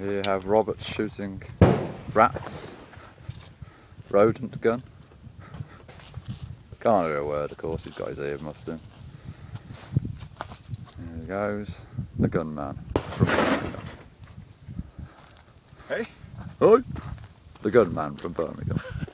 Here you have Robert shooting rats. Rodent gun. Can't hear a word, of course, he's got his ear muffed in. Here he goes, the gunman from Birmingham. Hey? Oi! The gunman from Birmingham.